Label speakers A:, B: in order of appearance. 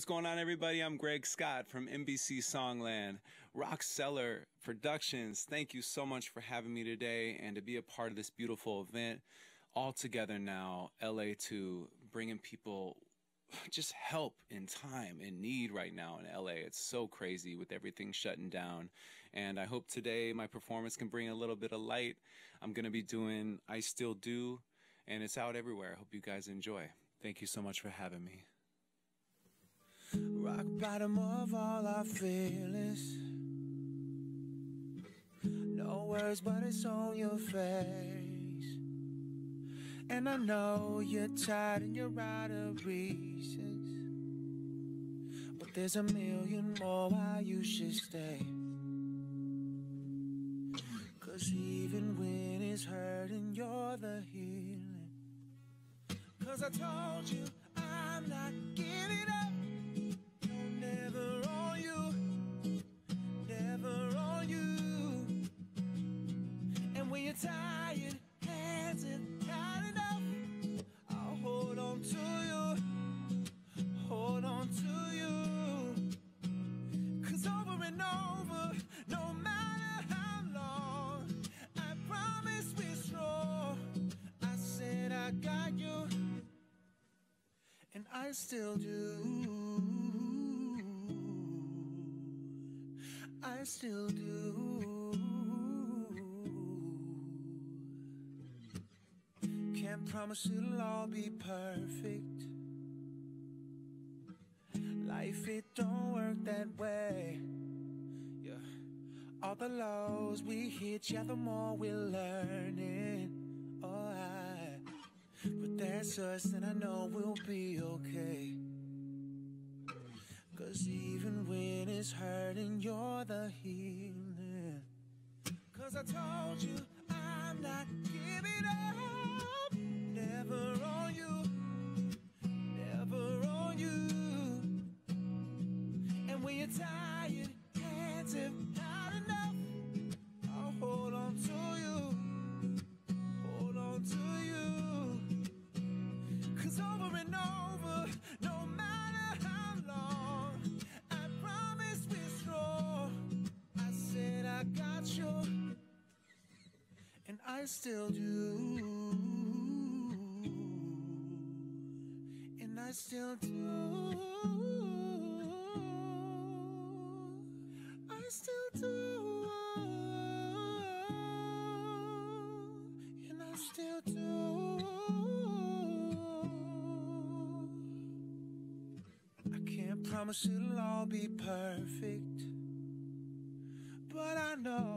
A: What's going on, everybody? I'm Greg Scott from NBC Songland. Rock Cellar Productions, thank you so much for having me today and to be a part of this beautiful event. All together now, LA to bringing people just help in time and need right now in LA. It's so crazy with everything shutting down. And I hope today my performance can bring a little bit of light. I'm going to be doing I Still Do, and it's out everywhere. I hope you guys enjoy. Thank you so much for having me.
B: Bottom of all our feelings. No words, but it's on your face. And I know you're tired and you're out of reasons. But there's a million more why you should stay. Cause even when it's hurting, you're the healing. Cause I told you I'm not giving I still do. I still do. Can't promise it'll all be perfect. Life, it don't work that way. Yeah. All the lows we hit, yeah, the more we're learning. That's us, and I know we'll be okay. Cause even when it's hurting, you're the healing. Cause I told you I'm not giving up. Never on you, never on you. And when you're tired, still do. And I still do. I still do. And I still do. I can't promise it'll all be perfect. But I know